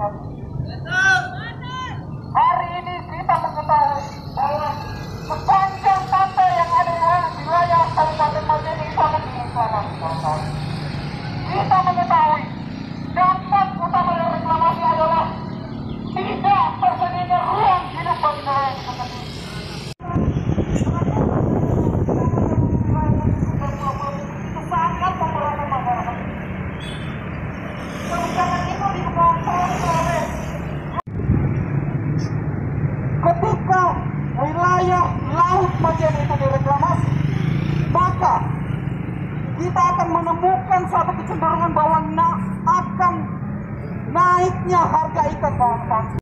Hari ini kita mengetahui bahwa sepanjang pantai yang ada di wilayah Kabupaten Majene itu akan diisolasi. Kita mengetahui bagian itu direklamasi, maka kita akan menemukan suatu kecenderungan bahwa na akan naiknya harga ikan bawang.